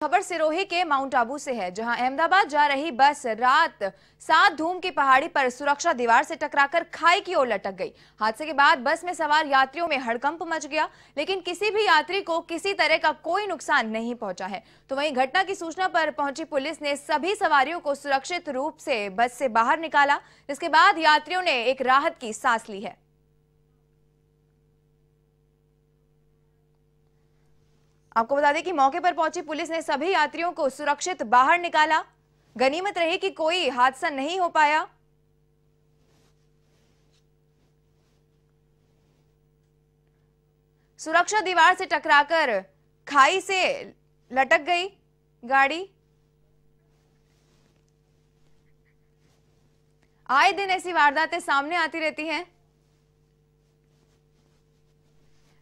खबर सिरोही के माउंट आबू से है, जहाँ अहमदाबाद जा रही बस रात सात धूम की पहाड़ी पर सुरक्षा दीवार से टकराकर खाई की ओर लटक गई। हादसे के बाद बस में सवार यात्रियों में हड़कंप मच गया, लेकिन किसी भी यात्री को किसी तरह का कोई नुकसान नहीं पहुँचा है। तो वहीं घटना की सूचना पर पहुँची पुलिस ने सभी सवारियों को सुरक्षित रूप से बस से बाहर निकाला, जिसके बाद यात्रियों ने एक राहत की सांस ली है। आपको बता दें कि मौके पर पहुँची पुलिस ने सभी यात्रियों को सुरक्षित बाहर निकाला। गनीमत रही कि कोई हादसा नहीं हो पाया। सुरक्षा दीवार से टकराकर खाई से लटक गई गाड़ी। आए दिन ऐसी वारदातें सामने आती रहती हैं।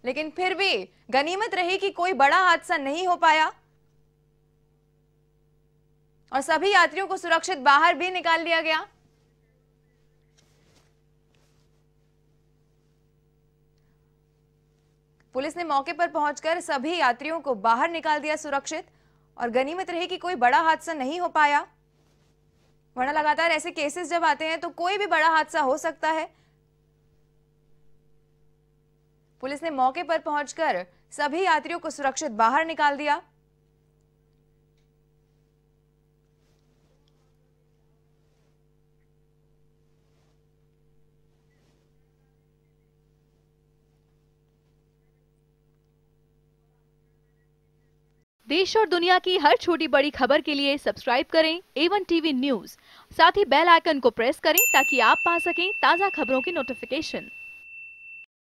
लेकिन फिर भी गनीमत रही कि कोई बड़ा हादसा नहीं हो पाया। और सभी यात्रियों को सुरक्षित बाहर भी निकाल लिया गया। पुलिस ने मौके पर पहुंचकर सभी यात्रियों को बाहर निकाल दिया सुरक्षित और गनीमत रही कि कोई बड़ा हादसा नहीं हो पाया। वरना लगातार ऐसे केसेस जब आते हैं तो कोई भी बड़ा हादसा हो सकता है। पुलिस ने मौके पर पहुंचकर सभी यात्रियों को सुरक्षित बाहर निकाल दिया। देश और दुनिया की हर छोटी बड़ी खबर के लिए सब्सक्राइब करें एवन टीवी न्यूज़ साथ ही बेल आइकन को प्रेस करें ताकि आप पा सकें ताज़ा खबरों की नोटिफिकेशन